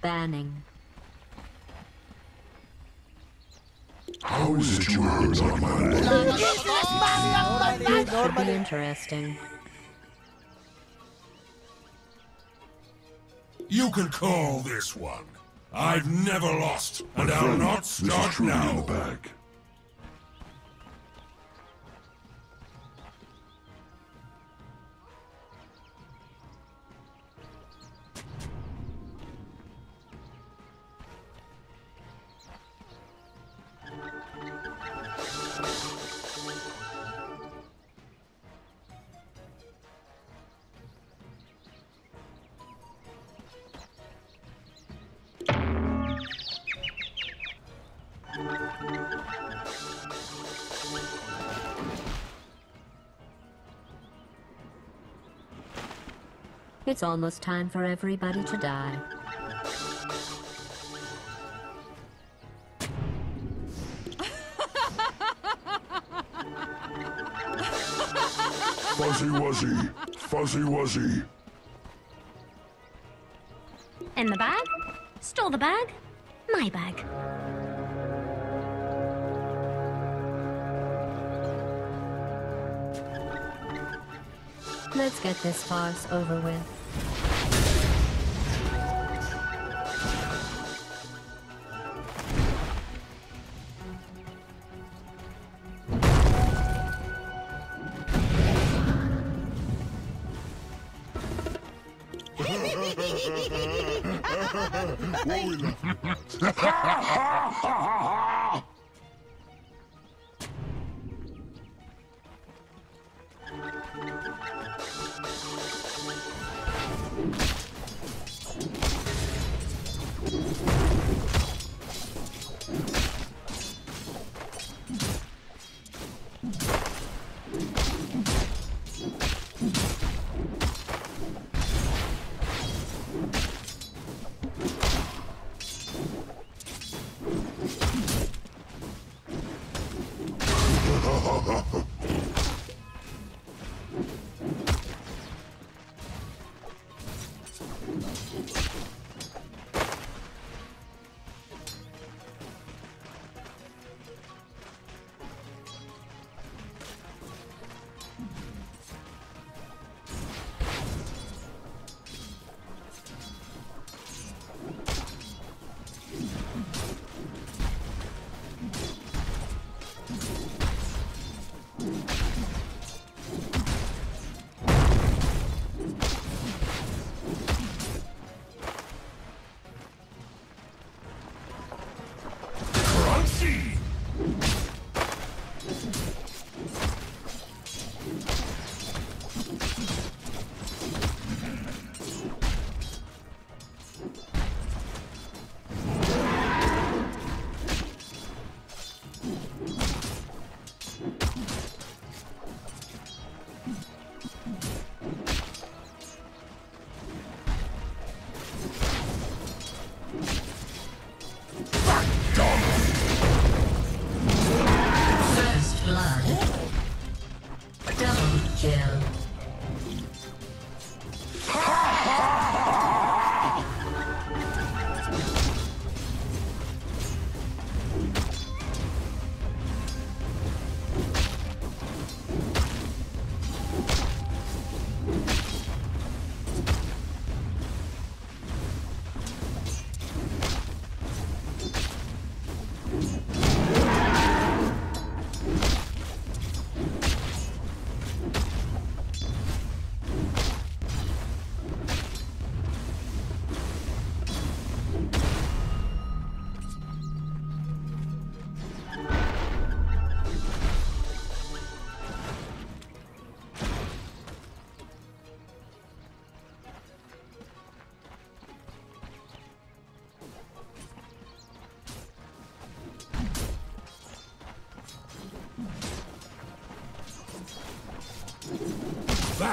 Banning. How is it you heard of my name? This could be interesting. You can call this one. I've never lost, and I'll Friend, not this is start truly in the now. bag. It's almost time for everybody to die. Fuzzy Wuzzy, Fuzzy Wuzzy. In the bag? Stole the bag? My bag. Let's get this farce over with. ハハハハハ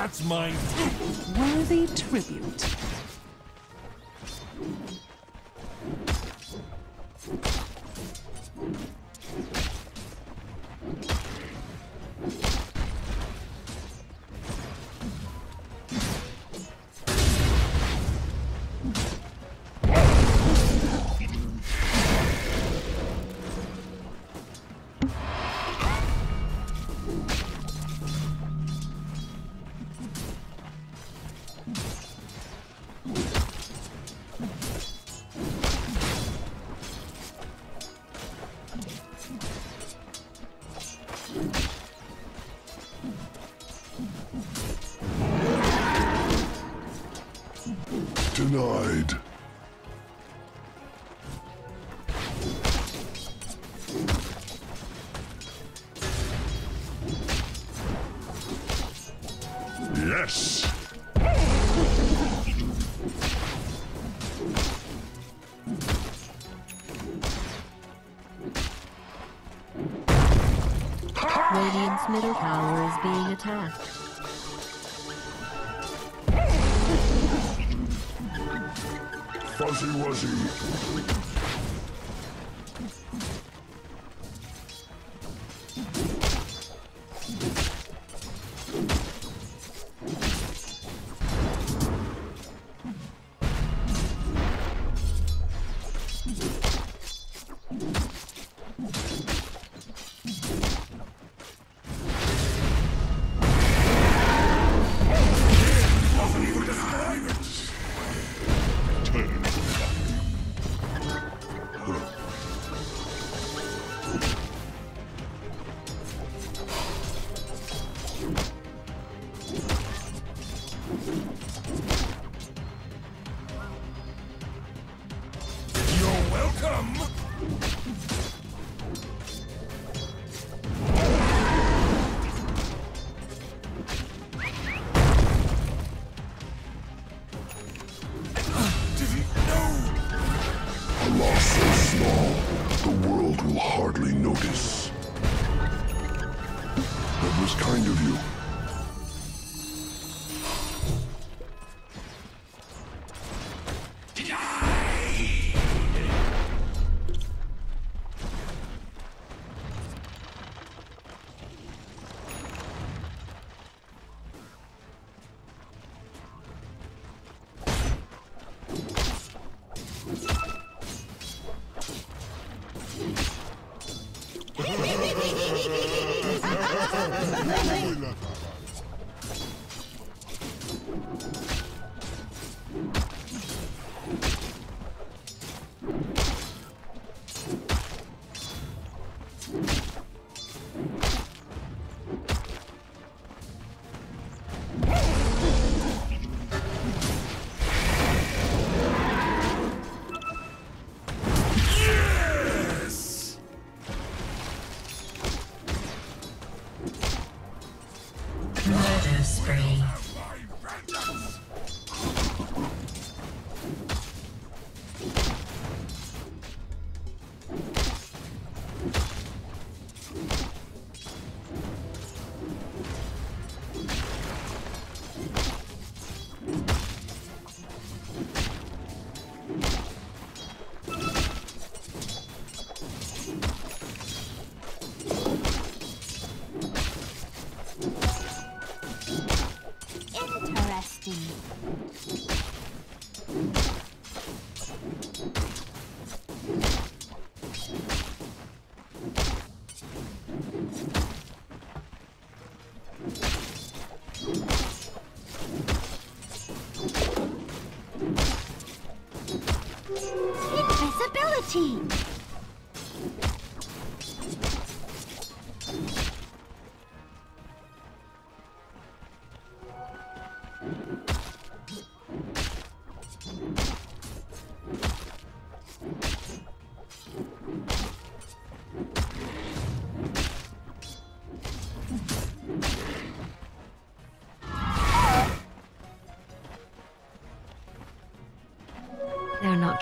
That's mine! Worthy tribute. middle tower is being attacked. Fuzzy Wuzzy.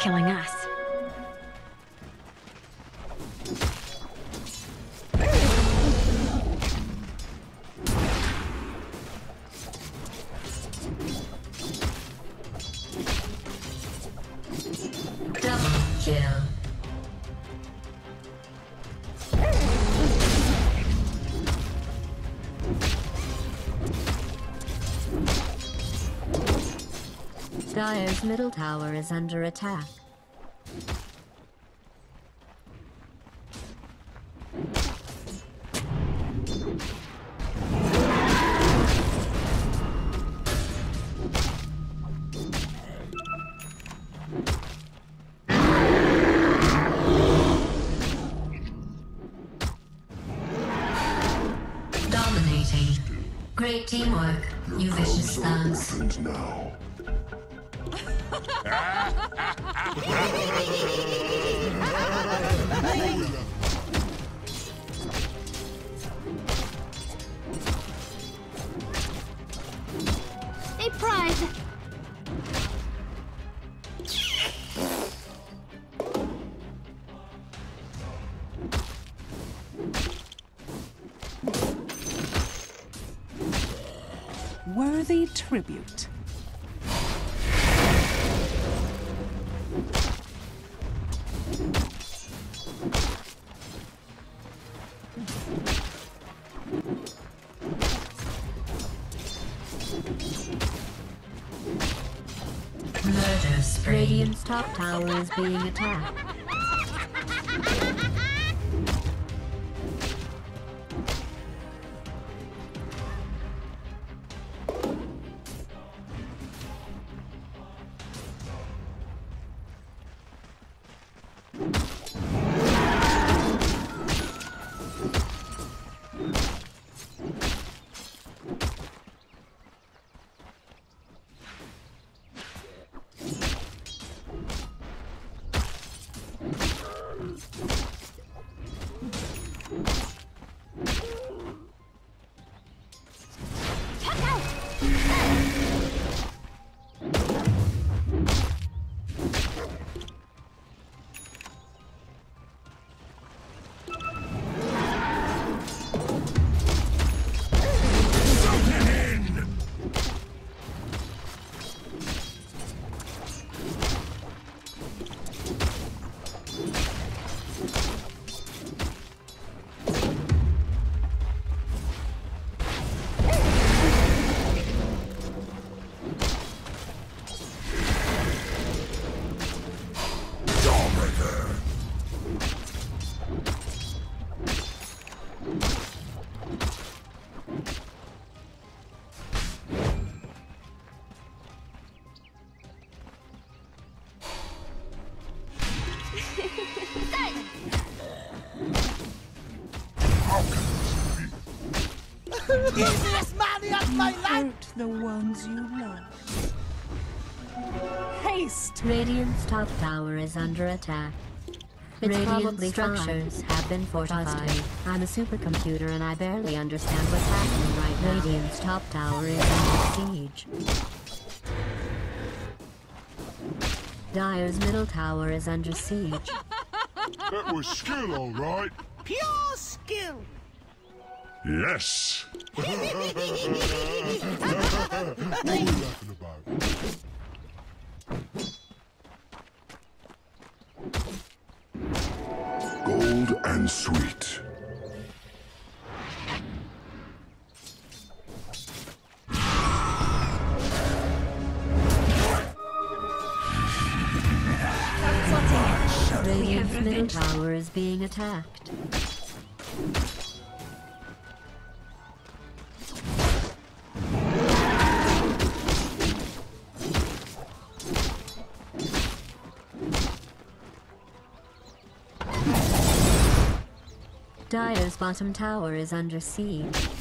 killing us. Fire's middle tower is under attack. Worthy tribute. Radiant's top tower is being attacked. Hurt the ones you love. Haste! Radiant's top tower is under attack. Its Radiant structures have been fortified. I'm a supercomputer and I barely understand what's happening right now. Radiant's top tower is under siege. Dire's middle tower is under siege. That was skill, all right. Pure skill! Yes. What are we laughing about? Gold and sweet. Radiant's tower is being attacked. Bottom tower is under siege.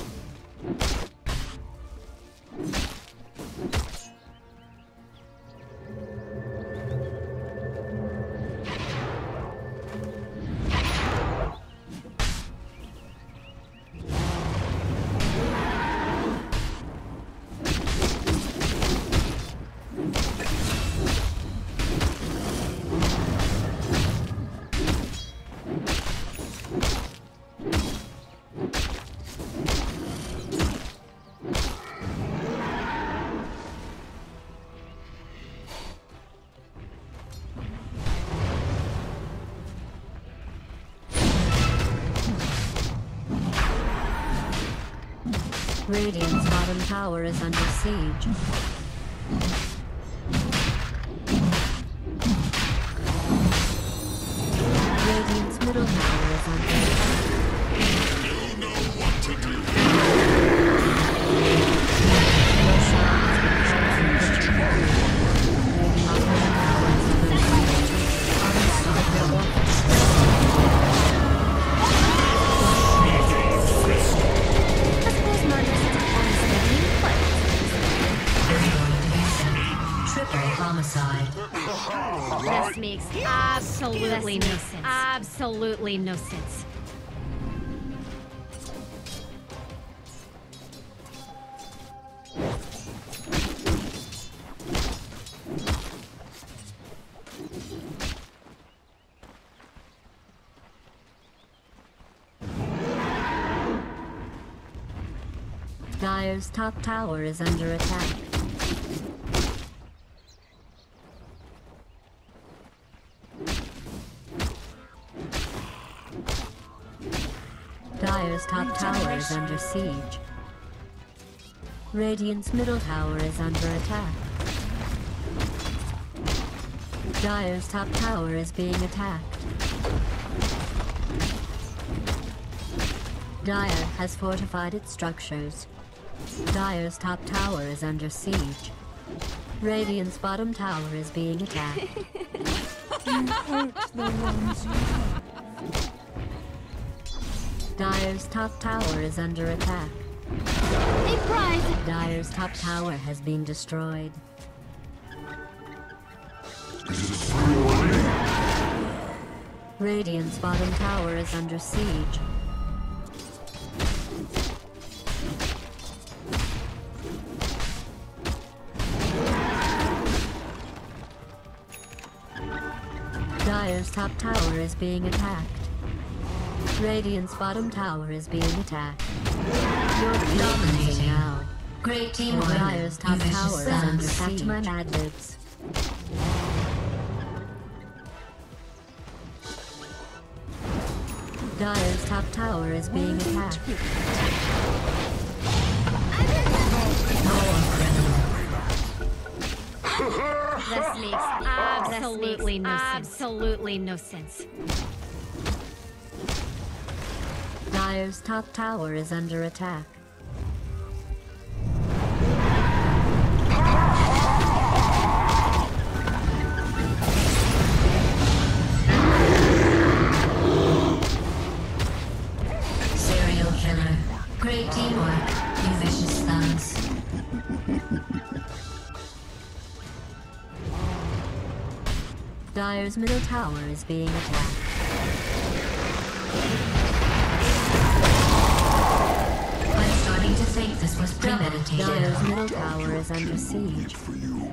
Radiant's bottom tower is under siege. Absolutely no sense. Dire's top tower is under attack. Is under siege. Radiant's middle tower is under attack. Dire's top tower is being attacked. Dire has fortified its structures. Dire's top tower is under siege. Radiant's bottom tower is being attacked. Hurt the ones you. Dire's top tower is under attack. A prize! Dire's top tower has been destroyed. Radiant's bottom tower is under siege. Dire's top tower is being attacked. Radiant's bottom tower is being attacked. You're dominating now. Great teamwork. Dire's top tower is under sons. Back to my Mad Libs. Dire's top tower is being attacked. This makes absolutely no sense. Absolutely no sense. Dire's top tower is under attack. Serial killer. Great teamwork. You vicious. Dire's middle tower is being attacked. Starting this was premeditated. Dire's middle tower is under siege. for you.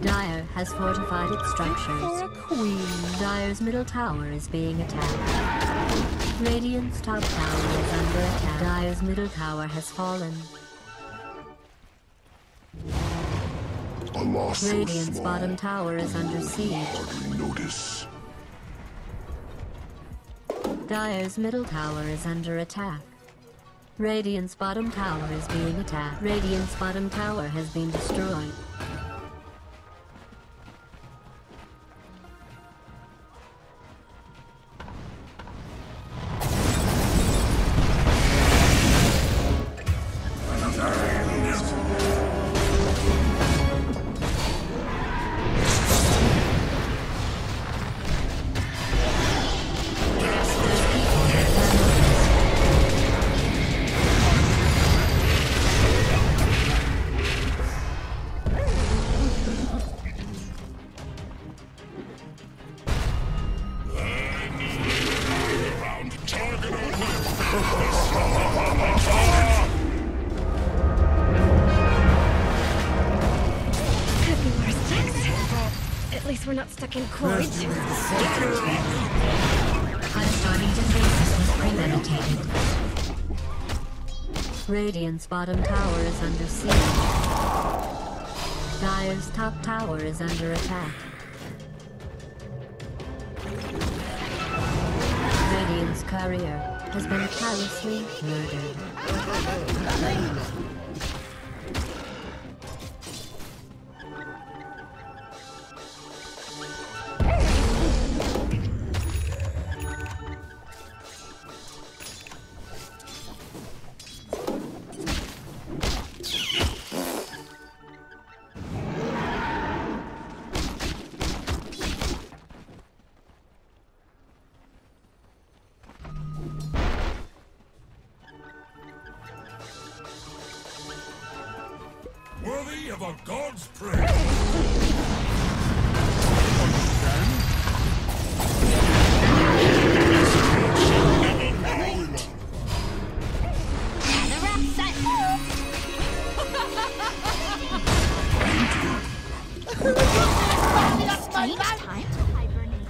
Dire has fortified its For a structures. queen. Dire's middle tower is being attacked. Radiant's top tower is under attack. Dire's middle tower has fallen. A loss so Radiant's small, bottom tower is under siege. hardly notice. Dire's middle tower is under attack. Radiant's bottom tower is being attacked. Radiant's bottom tower has been destroyed. Radiant's bottom tower is under siege. Dire's top tower is under attack. Radiant's courier has been callously murdered. Worthy of a god's praise.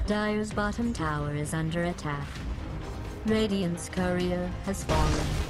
Dire's bottom tower is under attack. Radiant's courier has fallen.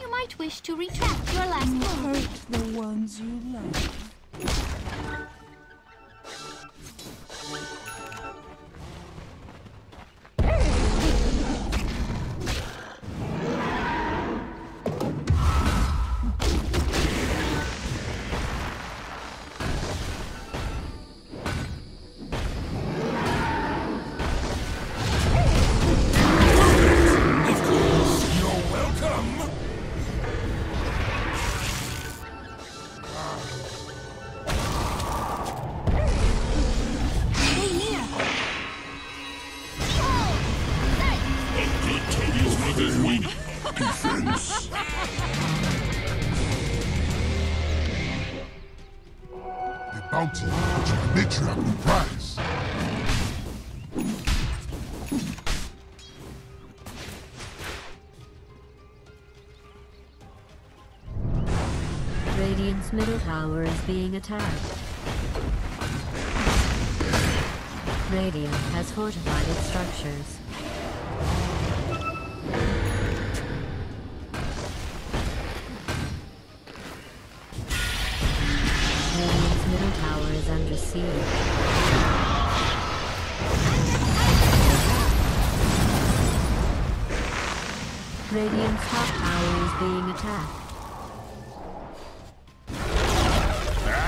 You might wish to retract your last move. Hurt the ones you love. Radiant's middle tower is being attacked. Radiant has fortified its structures. Radiant's middle tower is under siege. Radiant's top tower is being attacked.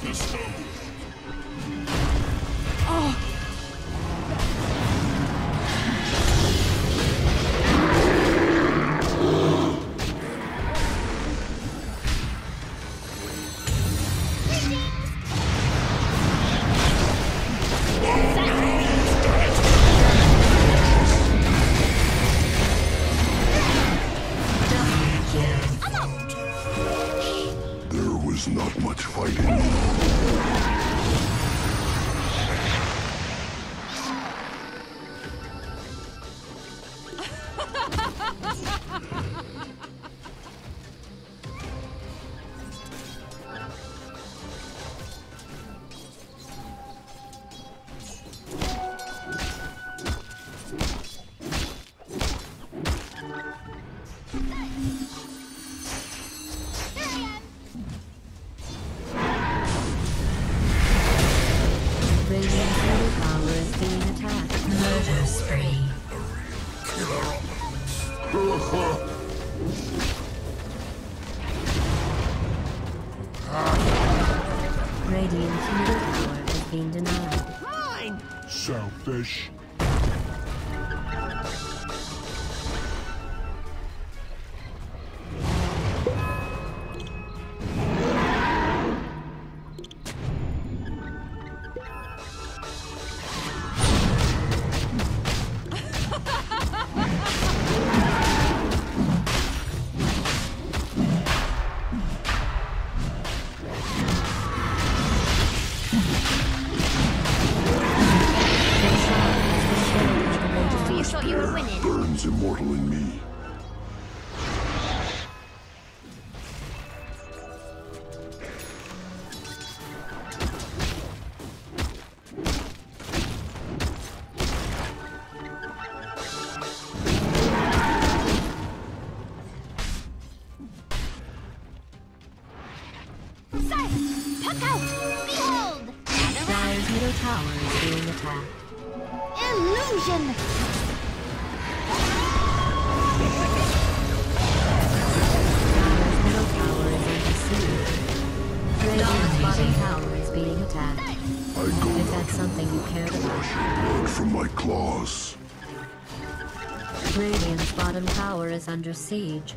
the stone. selfish. Ottoman power is under siege.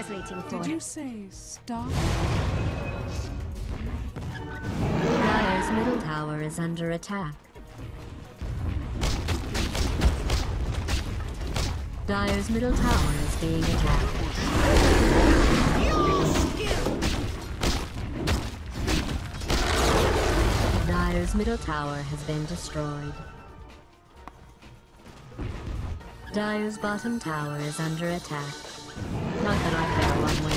was waiting for. Did you say stop? Dire's middle tower is under attack. Dire's middle tower is being attacked. Your. Dire's middle tower has been destroyed. Dire's bottom tower is under attack not that I found one.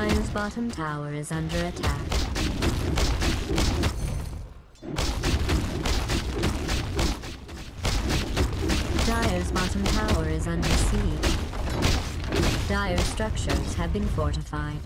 Dire's bottom tower is under attack. Dire's bottom tower is under siege. Dire structures have been fortified.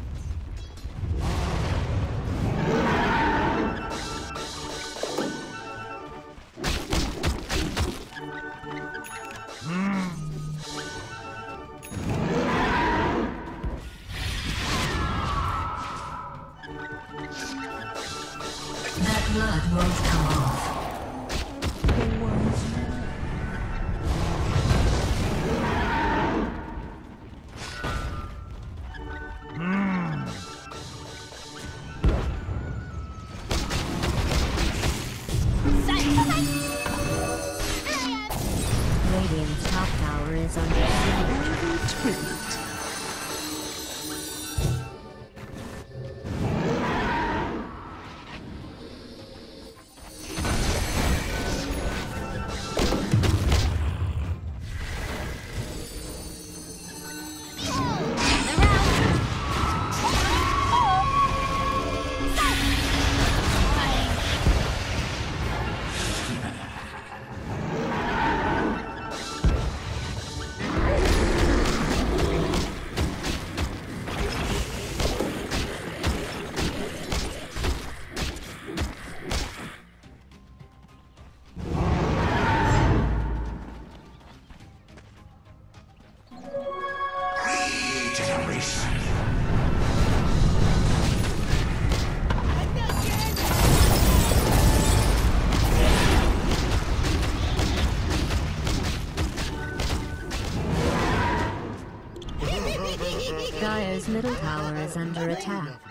Is under attack.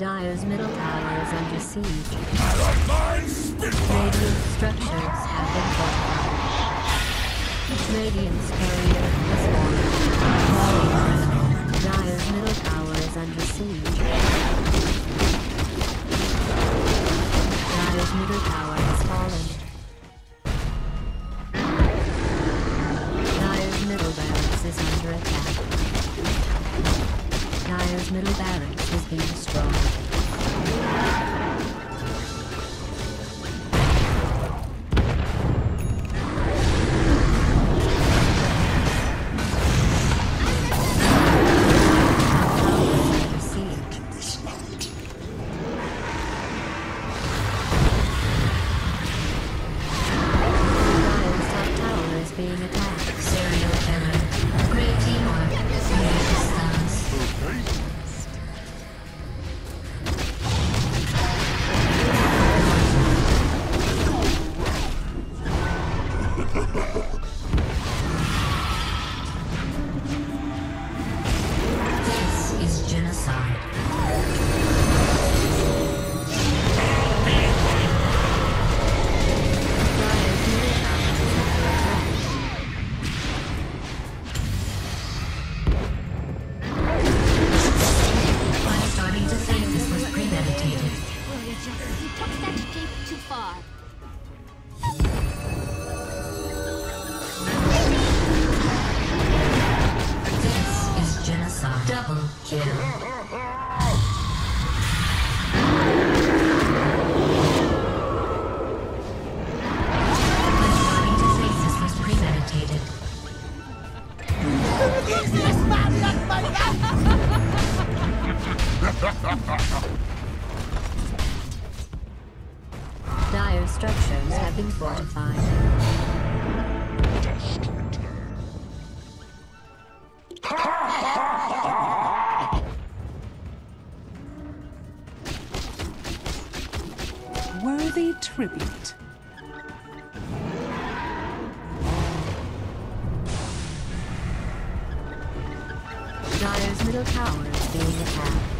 Dire's middle tower is under siege. Radiant structures have been fortified. Radiant's barrier is formed. Dire's middle tower is under siege. Dire's middle tower has fallen. Dire's middle barracks is under attack. Dire's middle barracks is being destroyed. Middle tower is being attacked.